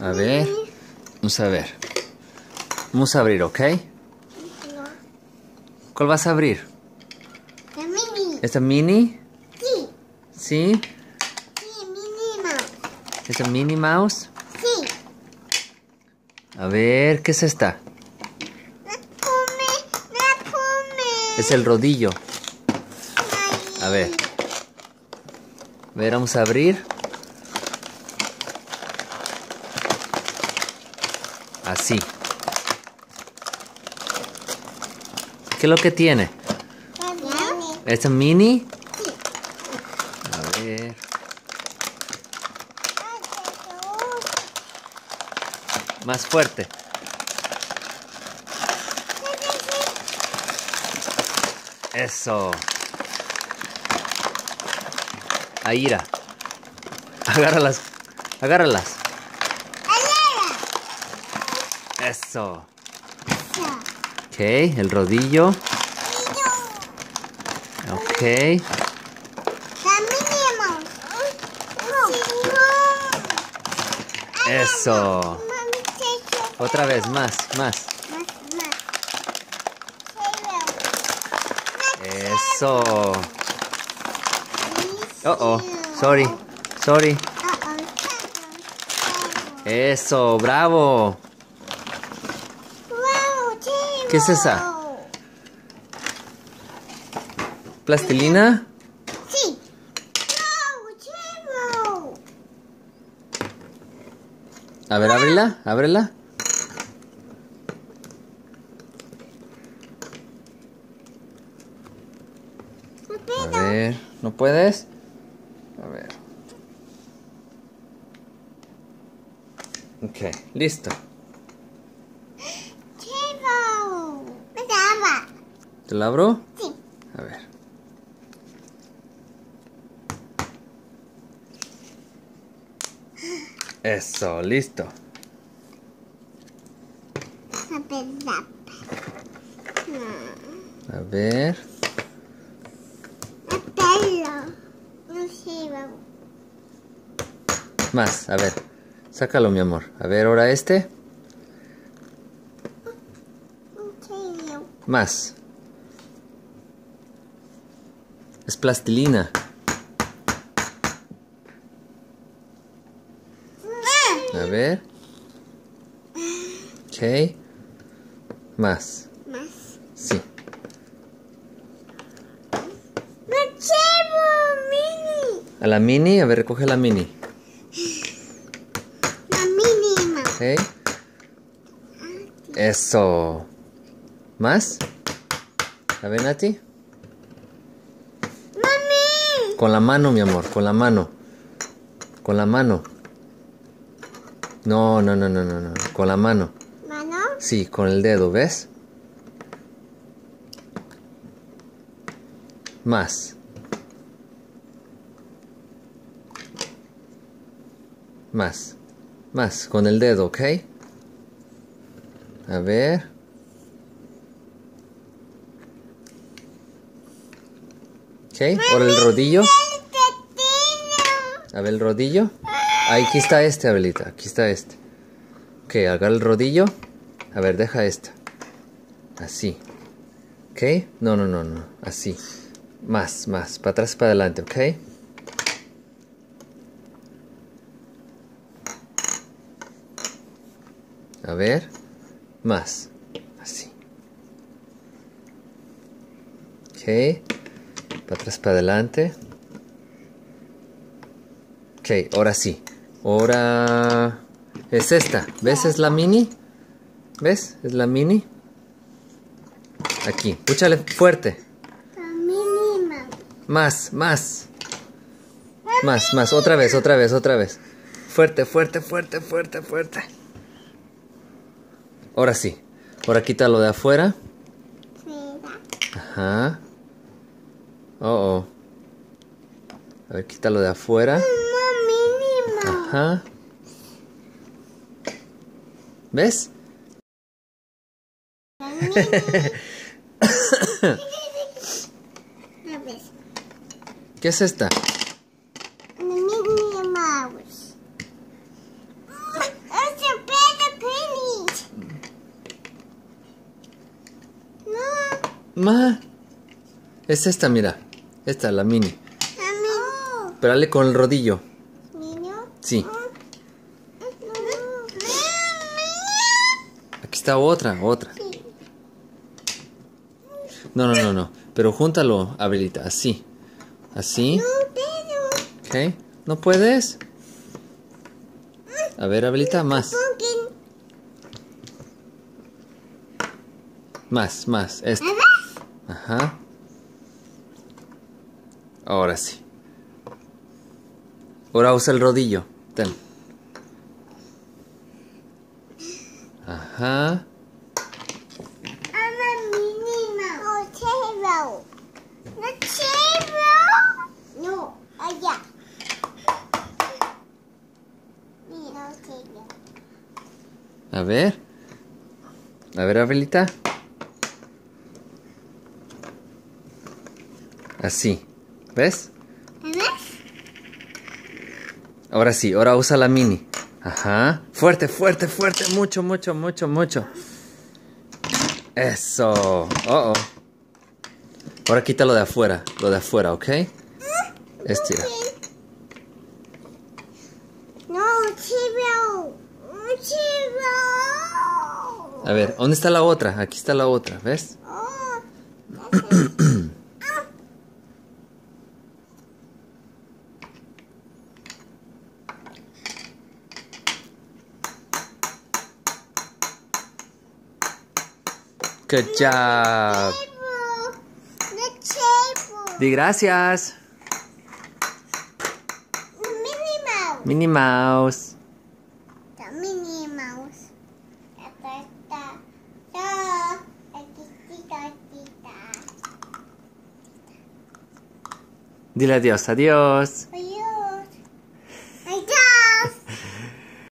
A ver. Vamos a ver. Vamos a abrir, ¿ok? ¿Cuál vas a abrir? La mini. ¿Esta mini? Sí. ¿Sí? Sí, mini mouse. ¿Esta Minnie Mouse? Sí. A ver, ¿qué es esta? La come. La come. Es el rodillo. Ay. A ver. A ver, vamos a abrir. Así. ¿Qué es lo que tiene? ¿Ya? ¿Esta mini? A ver. Más fuerte. Eso. Aira. Agárralas. Agárralas. Eso. Ok, el rodillo. Ok. Eso. Otra vez, más, más. Eso. Oh, oh. Sorry. Sorry. Eso, bravo. ¿Qué es esa? ¿Plastilina? Sí. Chivo. A ver, ábrela, ábrela. A ver, ¿no puedes? A ver. Ok, listo. Chivo. Me daba. ¿Te la abro? Sí. A ver. Eso, listo. A ver. Más, a ver. Sácalo, mi amor. A ver, ahora este. Más. Es plastilina. A ver. Ok. Más. Más. Sí. ¡No chivo! ¡Mini! A la mini, a ver, recoge la mini. La. Ok. Eso. ¿Más? A ver, Nati. Con la mano, mi amor, con la mano. Con la mano. No, no, no, no, no, no. Con la mano. ¿Mano? Sí, con el dedo, ¿ves? Más. Más. Más, con el dedo, ¿ok? A ver. ¿Ok? Por el rodillo. A ver el rodillo. Ahí, aquí está este, Abelita. Aquí está este. Ok, agarra el rodillo. A ver, deja esta. Así. ¿Ok? No, no, no, no. Así. Más, más. Para atrás para adelante, ¿ok? A ver. Más. Así. Ok. Para atrás, para adelante. Ok, ahora sí. Ahora es esta. ¿Ves? Es la mini. ¿Ves? Es la mini. Aquí. Púchale fuerte. La mínima. Más, más. Más, más. Otra vez, otra vez, otra vez. Fuerte, fuerte, fuerte, fuerte, fuerte. Ahora sí. Ahora quítalo de afuera. Ajá. Oh, oh. A ver, quítalo de afuera. Ajá. ¿Ves? ¿Qué es esta? Ma, es esta, mira. Esta, la mini. A mí. Pero dale con el rodillo. Niño. Sí. Aquí está otra, otra. No, no, no, no. Pero júntalo, Abelita, así. Así. Ok. ¿No puedes? A ver, Abelita, más. Más, más. Este. Ajá. Ahora sí. Ahora usa el rodillo. Ten. Ajá. A ver. A ver, Abelita. Así. ¿Ves? ¿Ves? Ahora sí, ahora usa la mini. Ajá. Fuerte, fuerte, fuerte. Mucho, mucho, mucho, mucho. Eso. Oh, oh. Ahora quita lo de afuera. Lo de afuera, ¿ok? Estira. No, Chevro. Chevro. A ver, ¿dónde está la otra? Aquí está la otra, ¿ves? Oh, Good job. Di gracias. Minnie Mouse. Minnie Mouse. Minnie Mouse. Dile adiós, adiós.